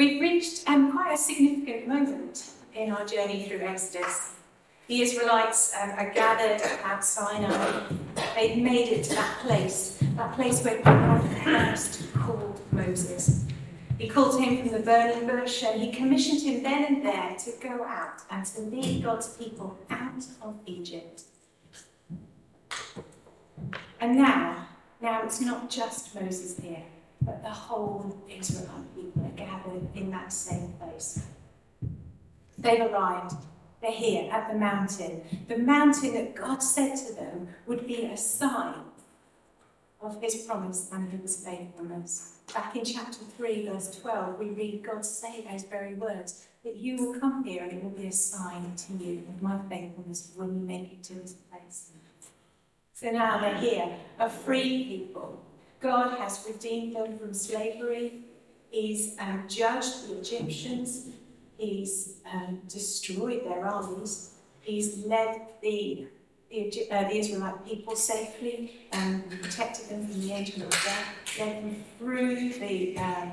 we've reached um, quite a significant moment in our journey through Exodus. The Israelites um, are gathered at Sinai. They've made it to that place, that place where God first called Moses. He called him from the burning bush and he commissioned him then and there to go out and to lead God's people out of Egypt. And now, now it's not just Moses here, but the whole Israelite people are gathered in that same place. They've arrived. They're here at the mountain. The mountain that God said to them would be a sign of his promise and his faithfulness. Back in chapter 3, verse 12, we read God say those very words that you will come here and it will be a sign to you of my faithfulness when you make it to this place. So now they're here, a free people. God has redeemed them from slavery. He's um, judged the Egyptians. He's um, destroyed their armies. He's led the, the, uh, the Israelite people safely and protected them from the angel of death, led them through the, um,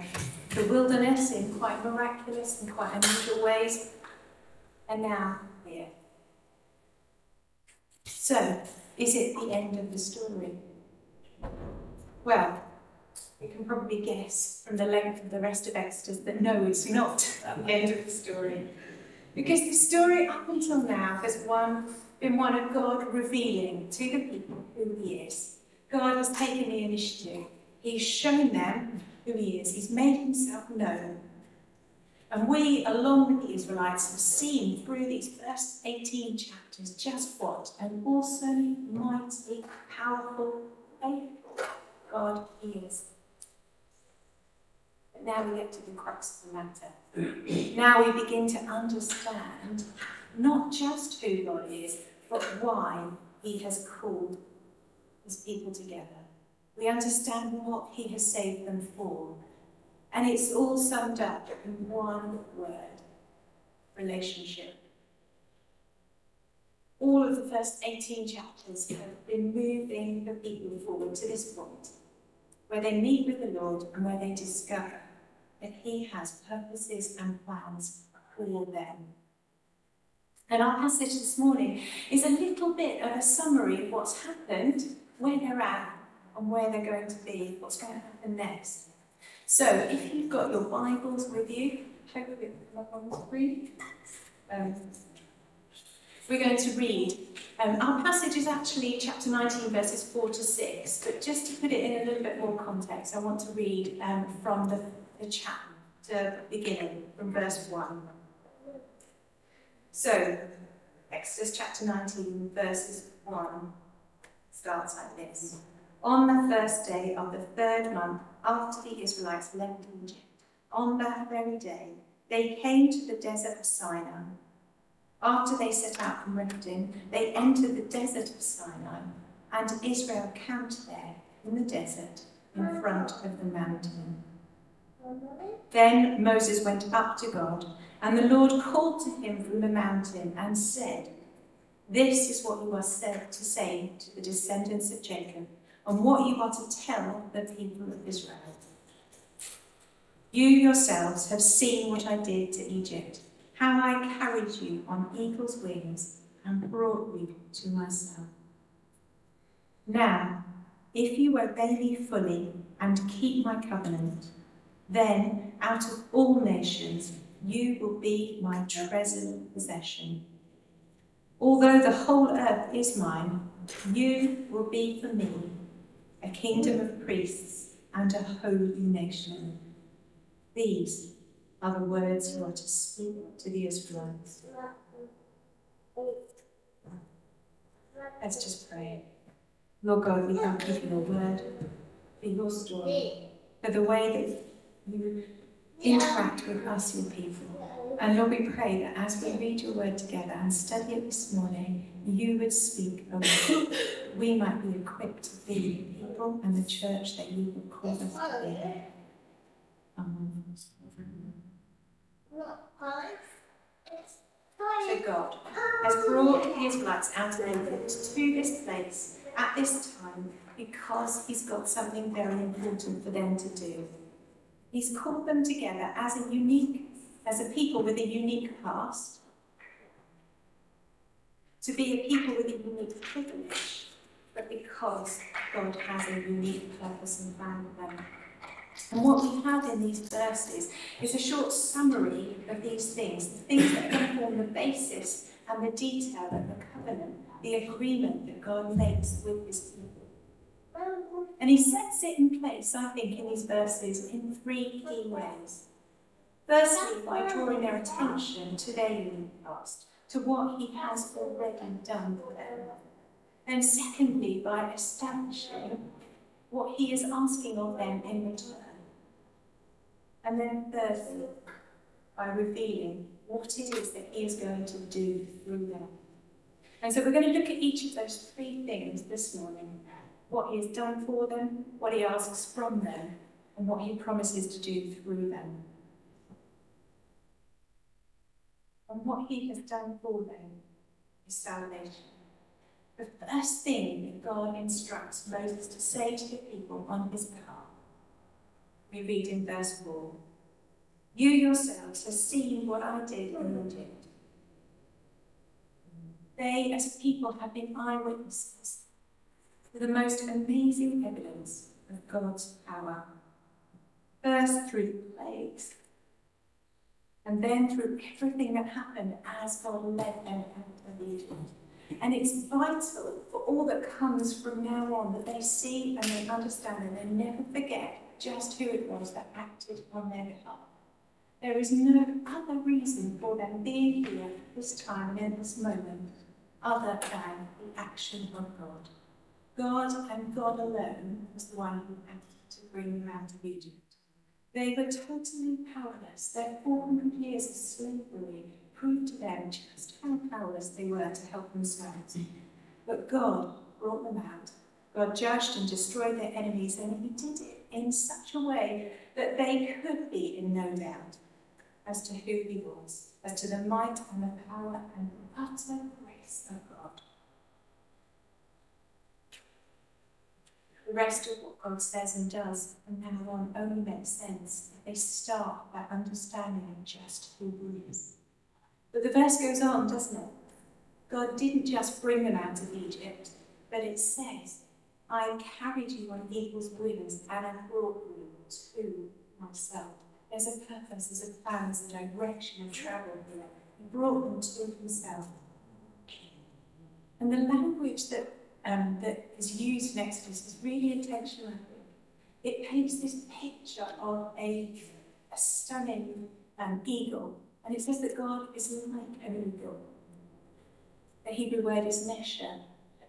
the wilderness in quite miraculous and quite unusual ways. And now here. So, is it the end of the story? Well, you can probably guess from the length of the rest of Exodus that no, it's not the end of the story. Because the story up until now has one, been one of God revealing to the people who He is. God has taken the initiative. He's shown them who He is. He's made Himself known. And we, along with the Israelites, have seen through these first 18 chapters just what an awesome, mighty, powerful, faithful God is. But now we get to the crux of the matter. now we begin to understand not just who God is, but why He has called His people together. We understand what He has saved them for and it's all summed up in one word relationship. All of the first 18 chapters have been moving the people forward to this point, where they meet with the Lord and where they discover that He has purposes and plans for them. And our passage this morning is a little bit of a summary of what's happened, where they're at, and where they're going to be, what's going to happen next. So if you've got your Bibles with you, on the screen. Um, we're going to read. Um, our passage is actually chapter 19, verses 4 to 6, but just to put it in a little bit more context, I want to read um, from the, the chapter beginning, from verse 1. So, Exodus chapter 19, verses 1 starts like this. On the first day of the third month, after the Israelites left Egypt, on that very day, they came to the desert of Sinai. After they set out from Rephidim, they entered the desert of Sinai, and Israel camped there in the desert in front of the mountain. Then Moses went up to God, and the Lord called to him from the mountain and said, This is what you are said to say to the descendants of Jacob and what you are to tell the people of Israel. You yourselves have seen what I did to Egypt, how I carried you on eagle's wings and brought you to myself. Now, if you obey me fully and keep my covenant, then out of all nations you will be my treasured possession. Although the whole earth is mine, you will be for me a kingdom of priests, and a holy nation. These are the words you are to speak to the Israelites. Let's just pray. Lord God, we thank you for your word, for your story, for the way that you interact with us, your people. And Lord, we pray that as we read your word together and study it this morning, you would speak, Lord. we might be equipped to be people and the church that you would call us to be. Amen. So God has brought the Israelites out of Egypt to this place at this time because he's got something very important for them to do. He's called them together as a unique, as a people with a unique past, to be a people with a unique privilege, but because God has a unique purpose and plan for them. And what we have in these verses is a short summary of these things, the things that are going to form the basis and the detail of the covenant, the agreement that God makes with his people. And he sets it in place, I think, in these verses in three key ways. Firstly, by drawing their attention to their unique past, to what he has already done for them. And secondly, by establishing what he is asking of them in return. And then thirdly, by revealing what it is that he is going to do through them. And so we're going to look at each of those three things this morning what he has done for them, what he asks from them, and what he promises to do through them. And what he has done for them is salvation. The first thing that God instructs Moses to say to the people on his behalf we read in verse 4 You yourselves have seen what I did in Egypt. They, as people, have been eyewitnesses to the most amazing evidence of God's power. First through plagues, and then through everything that happened as God led them out of Egypt. And it's vital for all that comes from now on that they see and they understand and they never forget just who it was that acted on their behalf. There is no other reason for them being here at this time and in this moment other than the action of God. God and God alone was the one who acted to bring them out of Egypt. They were totally powerless. Their 400 years of slavery proved to them just how powerless they were to help themselves. But God brought them out. God judged and destroyed their enemies, and He did it in such a way that they could be in no doubt as to who he was, as to the might and the power and utter grace of God. The rest of what God says and does from now on only makes sense if they start by understanding just who he is. But the verse goes on, doesn't it? God didn't just bring them out of Egypt, but it says I carried you on eagle's wings and I brought you to myself. There's a purpose, there's a plan, there's a direction of travel here. He brought them to himself. And the language that, um, that is used in Exodus is really intentional. It paints this picture of a, a stunning um, eagle. And it says that God is like an eagle. The Hebrew word is nesher,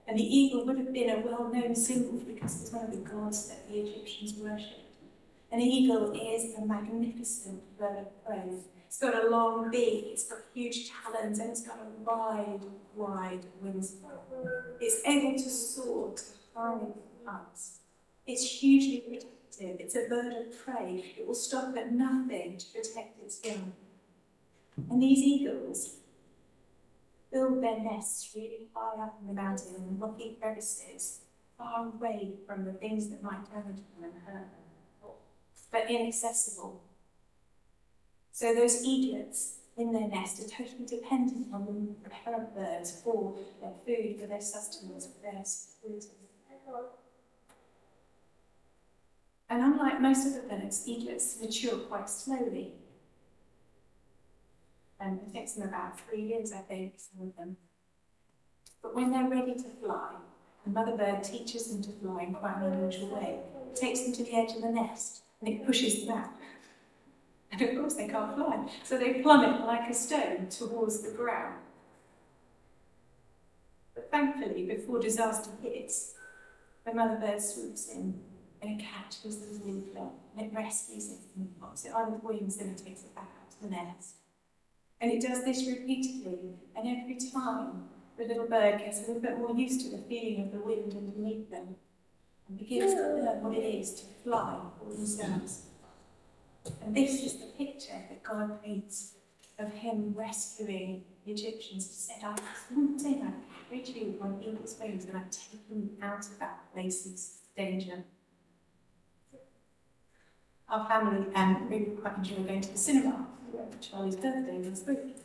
and the eagle would have been a well-known symbol because it was one of the gods that the Egyptians worshipped. An eagle is a magnificent bird of prey. It's got a long beak, it's got huge talons, and it's got a wide, wide wingspan. It's able to soar to high heights. It's hugely protective. It's a bird of prey. It will stop at nothing to protect its young. And these eagles build their nests really high up in the mountain in rocky crevices, far away from the things that might damage them and hurt them, but inaccessible. So those eaglets in their nest are totally dependent on the parent birds for their food, for their sustenance, for their security. And unlike most of the birds, eaglets mature quite slowly. And it takes them about three years, I think, some of them. But when they're ready to fly, the mother bird teaches them to fly in quite an unusual way. It takes them to the edge of the nest and it pushes them out. And of course they can't fly, so they plummet like a stone towards the ground. But thankfully, before disaster hits, the mother bird swoops in and it catches the little and it rescues it and pops it on its wings and it takes it back up to the nest. And it does this repeatedly, and every time the little bird gets a little bit more used to the feeling of the wind underneath them and begins to learn what it is to fly for themselves. And this is the picture that God paints of him rescuing the Egyptians. He said, I swooped in, I carried you on eagle's wings, and I've taken out of that place of danger. our family um, really quite enjoy going to the cinema. Charlie's birthday last week.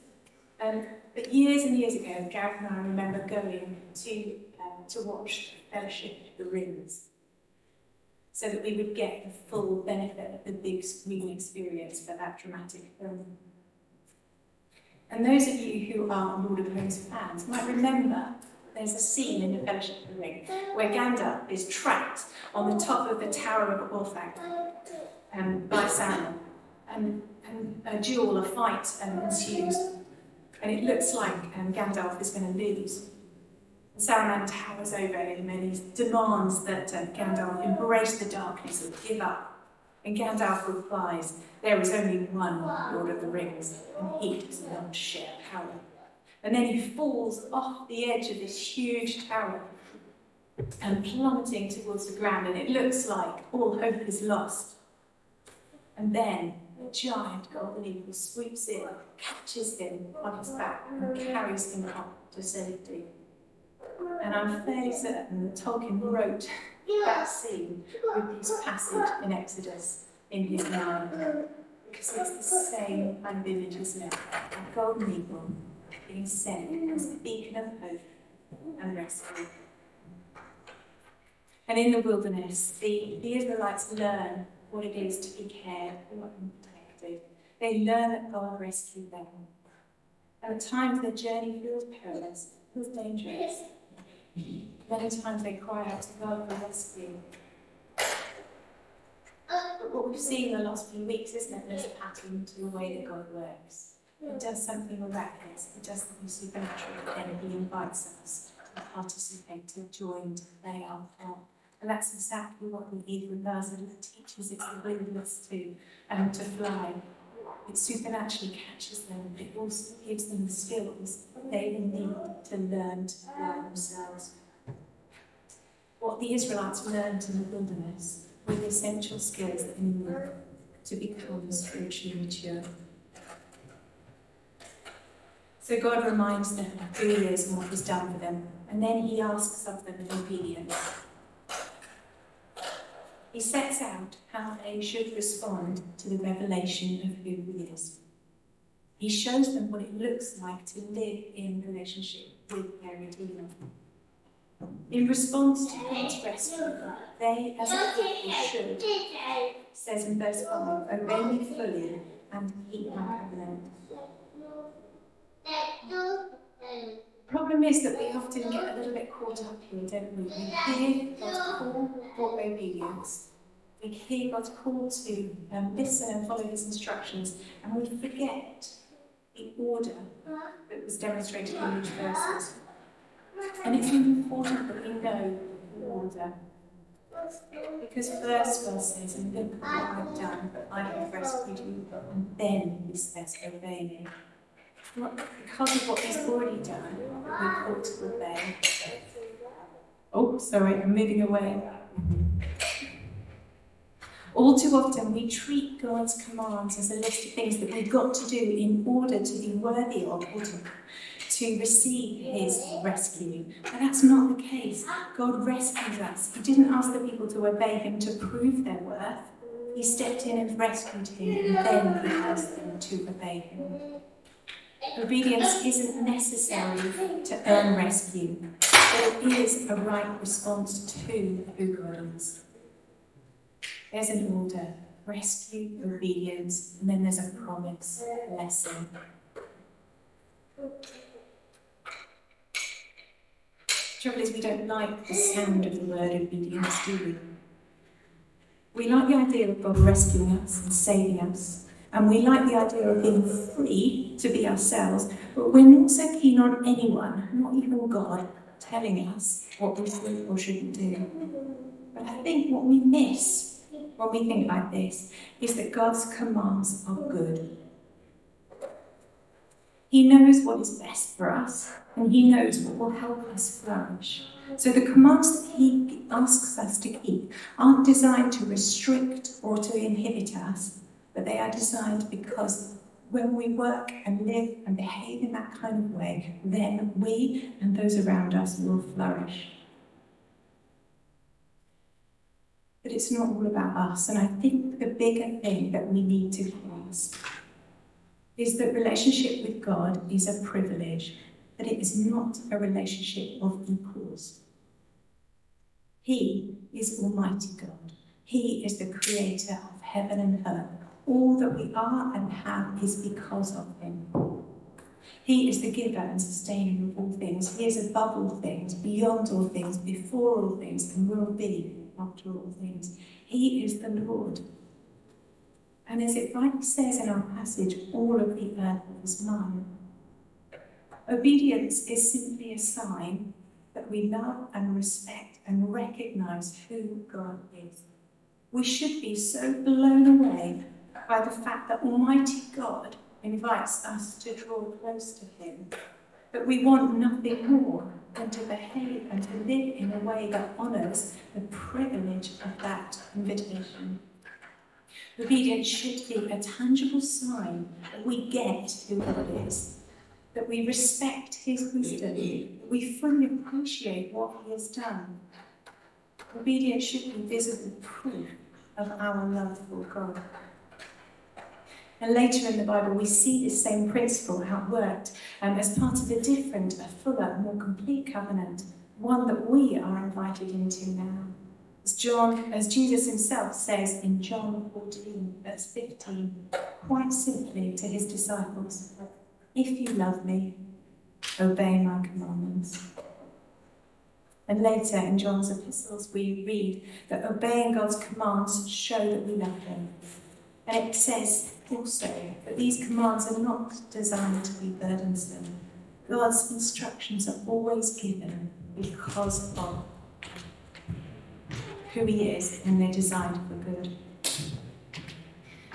Um, but years and years ago, Gareth and I remember going to, um, to watch Fellowship of the Rings so that we would get the full benefit of the big screen experience for that dramatic film. And those of you who are Lord of the Rings fans might remember there's a scene in the Fellowship of the Ring where Gandalf is trapped on the top of the Tower of Orthanc um, by Sauron. And, and a duel, a fight um, ensues. And it looks like um, Gandalf is going to lose. Saruman towers over him and he demands that uh, Gandalf embrace the darkness and give up. And Gandalf replies, There is only one Lord of the Rings, and he does not share power. And then he falls off the edge of this huge tower and plummeting towards the ground, and it looks like all hope is lost. And then giant golden eagle sweeps in, catches him on his back, and carries him up to safety. And I'm fairly certain that Tolkien wrote that scene with this passage in Exodus in his mind. Because it's the same image, isn't it? A golden eagle being sent as a beacon of hope and rescue. And in the wilderness, the, the Israelites learn what it is to be cared for They learn that God rescued them. At times their journey feels perilous, feels dangerous. Many times they cry out to God for rescue. But what we've seen in the last few weeks, isn't it? There's a pattern to the way that God works. He does something miraculous, he does something supernatural, and he invites us to participate, to join, to play our part. And that's exactly what the eagle does, and it teaches its willingness to, um, to fly. It supernaturally catches them, it also gives them the skills they need to learn to fly themselves. What the Israelites learned in the wilderness were the essential skills that they need to become spiritually mature. So God reminds them who He is and what He's done for them, and then He asks of them obedience. He sets out how they should respond to the revelation of who He is. He shows them what it looks like to live in relationship with their Redeemer. In response to God's rescue, they as a people should, says in verse 5, obey me fully and keep my covenant. The problem is that we often get a little bit caught up here, don't we? We hear God's call for obedience. We hear God's call to um, listen and follow His instructions, and we forget the order that was demonstrated in each verses. And it's important that we know the order. Because first God says, and look at what I've done, I have rescued you, and then he says, obey me because of what he's already done, we ought to obey. Oh, sorry, I'm moving away. All too often, we treat God's commands as a list of things that we've got to do in order to be worthy of or to, to receive His rescue. But that's not the case. God rescues us. He didn't ask the people to obey Him to prove their worth. He stepped in and rescued him, and then he asked them to obey him. Obedience isn't necessary to earn rescue, but it is a right response to who God is. There's an order rescue, obedience, and then there's a promise, blessing. Trouble is, we don't like the sound of the word obedience, do we? We like the idea of God rescuing us and saving us, and we like the idea of being free to be ourselves, but we're not so keen on anyone, not even God, telling us what we should or shouldn't do. But I think what we miss when we think like this is that God's commands are good. He knows what is best for us, and He knows what will help us flourish. So the commands that He asks us to keep aren't designed to restrict or to inhibit us, but they are designed because when we work and live and behave in that kind of way, then we and those around us will flourish. But it's not all about us. And I think the bigger thing that we need to grasp is that relationship with God is a privilege, but it is not a relationship of equals. He is Almighty God. He is the creator of heaven and earth. All that we are and have is because of him. He is the giver and sustainer of all things. He is above all things, beyond all things, before all things, and will be after all things. He is the Lord. And as it rightly says in our passage, all of the earth is mine. Obedience is simply a sign that we love and respect and recognize who God is. We should be so blown away by the fact that Almighty God invites us to draw close to Him, but we want nothing more than to behave and to live in a way that honours the privilege of that invitation. Obedience should be a tangible sign that we get who God is, that we respect His wisdom, that we fully appreciate what He has done. Obedience should be visible proof of our love for God. And later in the Bible, we see this same principle how it worked um, as part of a different, a fuller, more complete covenant, one that we are invited into now. As John, as Jesus himself says in John 14, verse 15, quite simply to his disciples, If you love me, obey my commandments. And later in John's epistles, we read that obeying God's commands show that we love him. And it says also that these commands are not designed to be burdensome. God's instructions are always given because of who He is and they're designed for good.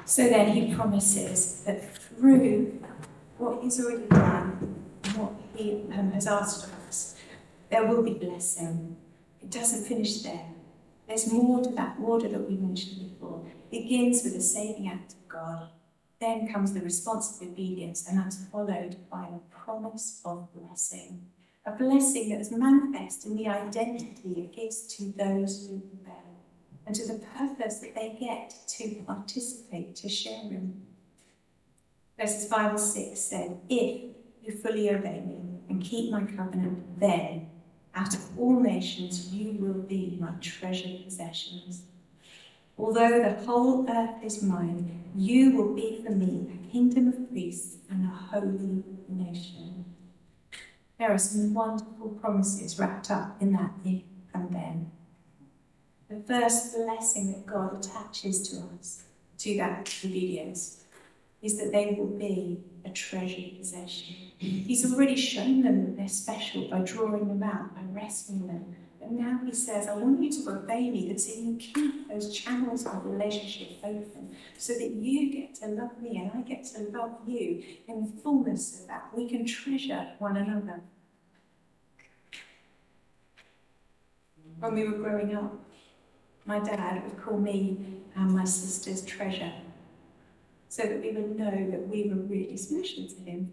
So then He promises that through what He's already done what He um, has asked of us, there will be blessing. It doesn't finish there. There's more to that order that we mentioned before. It begins with the saving act of God. Then comes the response of obedience, and that's followed by a promise of blessing a blessing that is manifest in the identity it gives to those who obey and to the purpose that they get to participate, to share in. Verses 5 and 6 said, If you fully obey me and keep my covenant, then out of all nations you will be my treasured possessions. Although the whole earth is mine, you will be for me a kingdom of priests and a holy nation. There are some wonderful promises wrapped up in that if and then. The first blessing that God attaches to us, to that obedience, is that they will be a treasured possession. He's already shown them that they're special by drawing them out, by rescuing them. Now he says, I want you to obey me, that so you keep those channels of relationship open, so that you get to love me and I get to love you in the fullness of that. We can treasure one another. When we were growing up, my dad would call me and my sisters treasure, so that we would know that we were really special to him.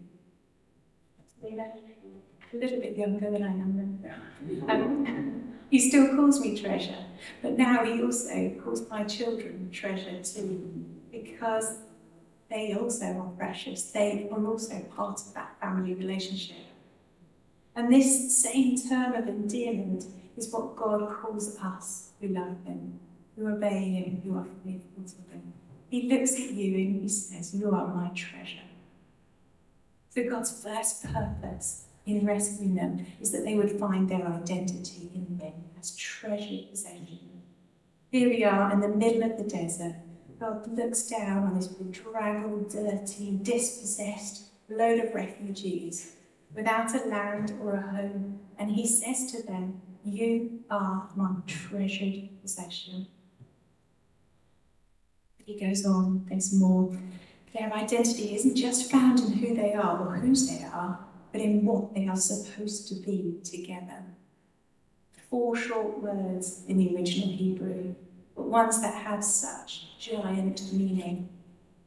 A little bit younger than I am. Um, he still calls me treasure, but now he also calls my children treasure too, because they also are precious. They are also part of that family relationship. And this same term of endearment is what God calls us who love Him, who obey Him, who are faithful to Him. He looks at you and He says, You are my treasure. So God's first purpose in rescuing them is that they would find their identity in Him as treasured possession. Here we are in the middle of the desert. God looks down on this bedraggled, dirty, dispossessed load of refugees without a land or a home, and He says to them, You are my treasured possession. He goes on, there's more. Their identity isn't just found in who they are or whose they are, but in what they are supposed to be together. Four short words in the original Hebrew, but ones that have such giant meaning.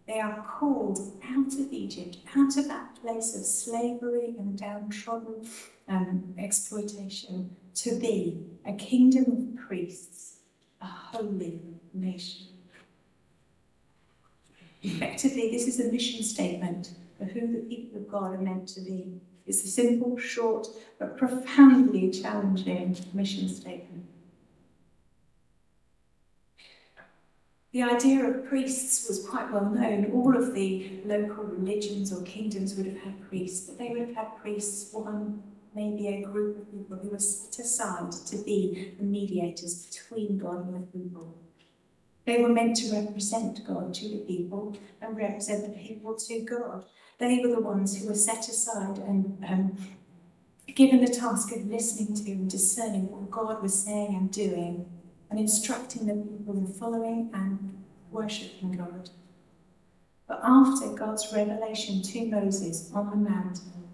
They are called out of Egypt, out of that place of slavery and downtrodden um, exploitation, to be a kingdom of priests a holy nation. Effectively, this is a mission statement for who the people of God are meant to be. It's a simple, short, but profoundly challenging mission statement. The idea of priests was quite well known. All of the local religions or kingdoms would have had priests, but they would have had priests, one, maybe a group of people who were set aside to be the mediators between God and the people. They were meant to represent God to the people and represent the people to God. They were the ones who were set aside and um, given the task of listening to and discerning what God was saying and doing and instructing the people in following and worshipping God. But after God's revelation to Moses on the mountain,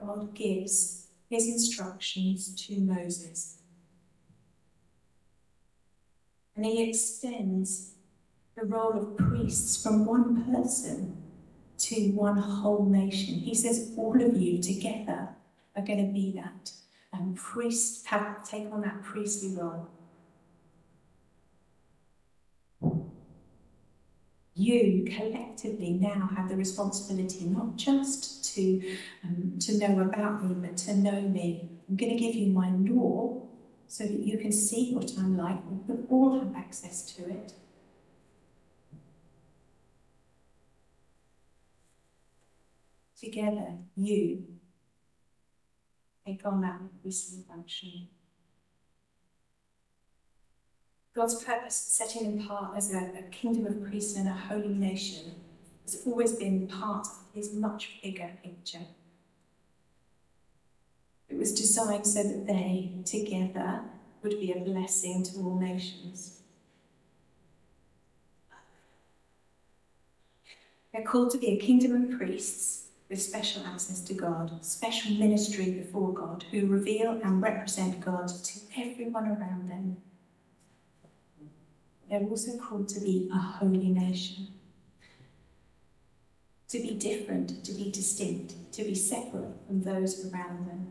God gives his instructions to Moses. And he extends the role of priests from one person to one whole nation. He says, All of you together are going to be that and priests have, take on that priestly role. You collectively now have the responsibility not just to, um, to know about me, but to know me. I'm going to give you my law so that you can see what I'm like. We all have access to it. Together, you take on that increasing function. God's purpose, setting him apart as a, a kingdom of priests and a holy nation, has always been part of his much bigger picture. It was designed so that they, together, would be a blessing to all nations. They're called to be a kingdom of priests with special access to God, special ministry before God, who reveal and represent God to everyone around them. They're also called to be a holy nation, to be different, to be distinct, to be separate from those around them.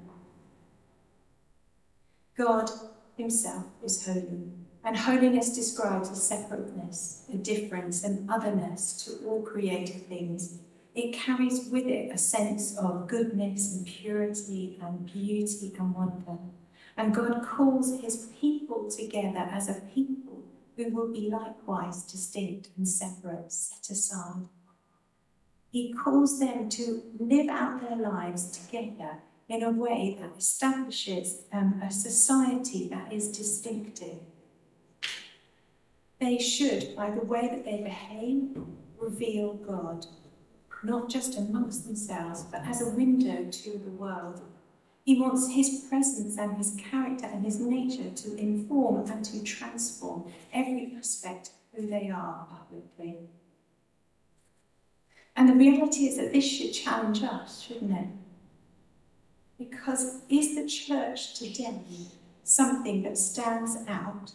God Himself is holy, and holiness describes a separateness, a difference, an otherness to all created things it carries with it a sense of goodness and purity and beauty and wonder. And God calls his people together as a people who will be likewise distinct and separate, set aside. He calls them to live out their lives together in a way that establishes um, a society that is distinctive. They should, by the way that they behave, reveal God not just amongst themselves, but as a window to the world. He wants his presence and his character and his nature to inform and to transform every aspect of who they are publicly. And the reality is that this should challenge us, shouldn't it? Because is the church today something that stands out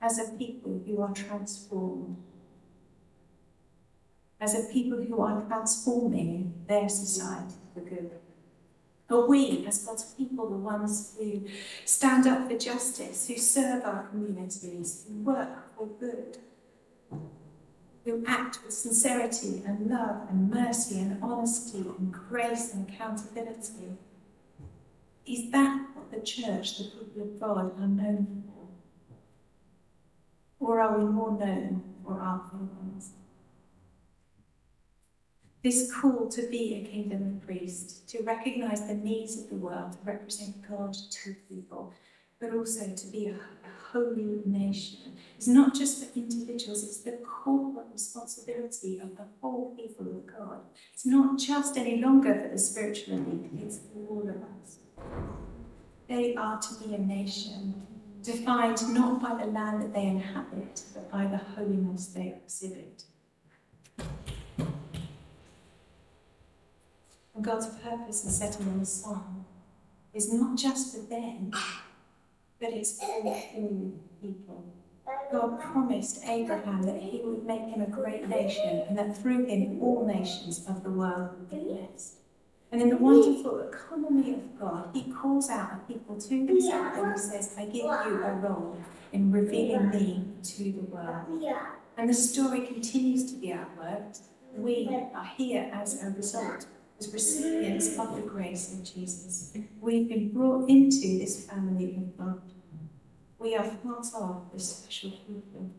as a people who are transformed as a people who are transforming their society for good. Are we, as God's people, the ones who stand up for justice, who serve our communities, who work for good, who act with sincerity and love and mercy and honesty and grace and accountability? Is that what the church, the people of God, are known for? Or are we more known for our feelings? This call to be a kingdom of priests, to recognize the needs of the world, to represent God to people, but also to be a, holy nation. It's not just for individuals, it's the corporate responsibility of the whole people of God. It's not just any longer for the spiritual elite, it's for all of us. They are to be a nation defined not by the land that they inhabit, but by the holiness they exhibit. God's purpose in setting them aside is not just for them, but it's for all people. God promised Abraham that he would make him a great nation and that through him all nations of the world would be blessed. And in the wonderful economy of God, He calls out a people to Himself and He says, I give you a role in revealing me to the world. And the story continues to be outworked. We are here as a result, as recipients of the grace of Jesus. We've been brought into this family of God. We are part of this special people.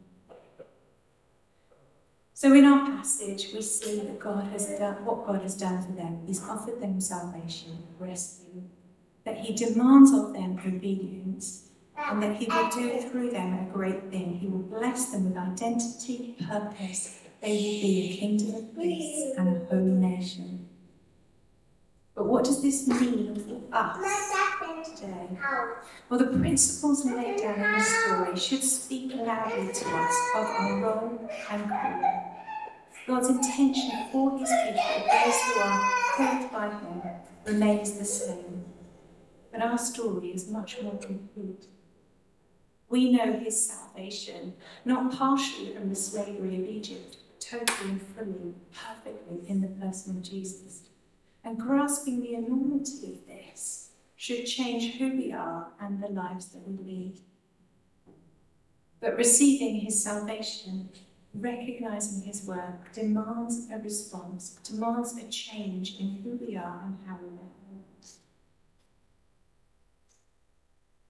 So in our passage, we see that God has done what God has done for them. He's offered them salvation, rescue, that He demands of them obedience, and that He will do through them a great thing. He will bless them with identity, purpose. They will be a kingdom of peace and a holy nation. But what does this mean for us today? Well, the principles laid down in the story should speak loudly to us of our role and calling. God's intention for his people, those who are called by him, remains the same. But our story is much more complete. We know his salvation, not partially from the slavery of Egypt, totally and fully, perfectly in the person of Jesus. And grasping the enormity of this should change who we are and the lives that we lead. But receiving his salvation, recognizing his work, demands a response, demands a change in who we are and how we live.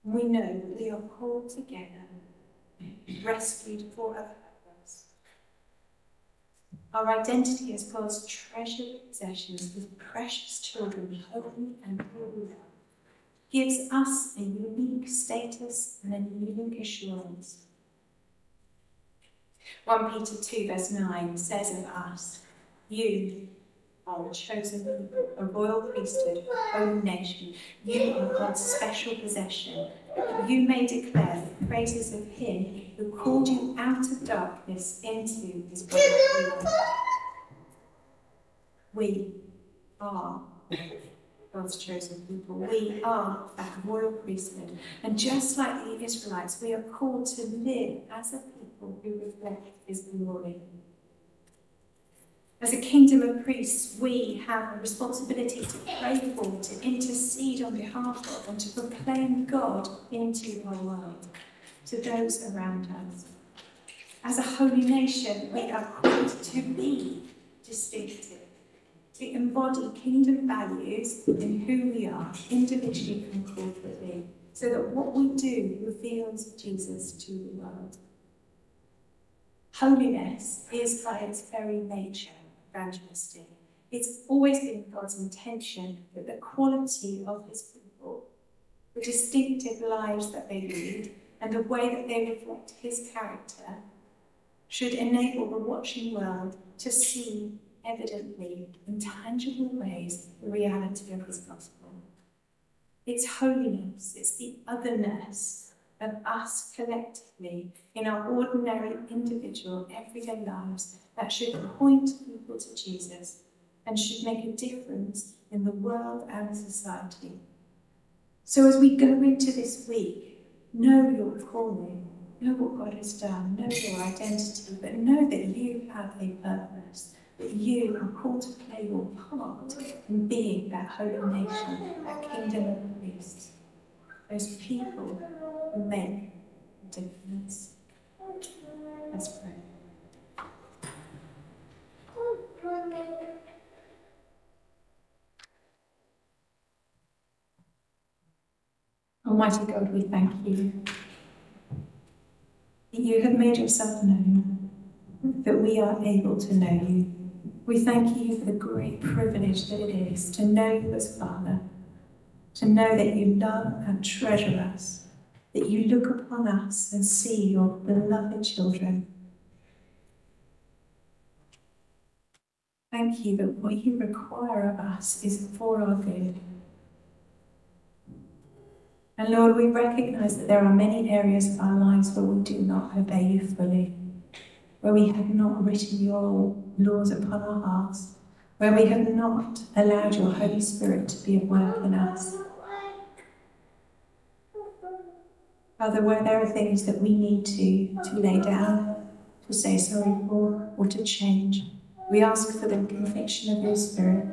We know that we are called together, rescued for a purpose. Our identity as God's treasured possessions, as precious children, holy and holy gives us a unique status and a unique assurance. 1 Peter 2, verse 9 says of us, You are a chosen people, a royal priesthood, a holy nation. You are God's special possession. You may declare the praises of Him who called you out of darkness into His wonderful. We are God's chosen people. We are that royal priesthood. And just like the Israelites, we are called to live as a people who reflect His glory. As a kingdom of priests, we have a responsibility to pray for, to intercede on behalf of, and to proclaim God into our world, to those around us. As a holy nation, we are called to be distinctive, to embody kingdom values in who we are, individually and corporately, so that what we do reveals Jesus to the world. Holiness is by its very nature evangelistic. It's always been God's intention that the quality of his people, the distinctive lives that they lead, and the way that they reflect his character should enable the watching world to see evidently, in tangible ways, the reality of his gospel. It's holiness, it's the otherness of us collectively in our ordinary, individual, everyday lives that should point people to Jesus and should make a difference in the world and society. So as we go into this week, know your calling, know what God has done, know your identity, but know that you have a purpose, that you are called to play your part in being that holy nation, that kingdom of priests, those people who make a difference. Let's pray. Almighty God, we thank you that you have made yourself known, that we are able to know you. We thank you for the great privilege that it is to know you as Father, to know that you love and treasure us, that you look upon us and see your beloved children Thank you that what you require of us is for our good. And Lord, we recognize that there are many areas of our lives where we do not obey you fully, where we have not written your laws upon our hearts, where we have not allowed your Holy Spirit to be at work in us. Father, where there are things that we need to, to lay down, to say sorry for, or to change. We ask for the conviction of your Spirit.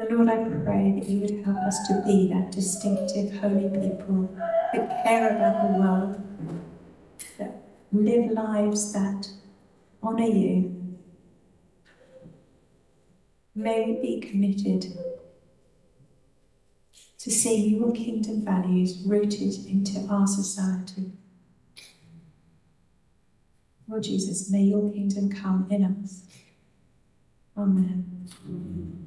And Lord, I pray that you would help us to be that distinctive holy people that care about the world, that live lives that honour you. May we be committed to see your kingdom values rooted into our society. Lord Jesus, may your kingdom come in us. Amen.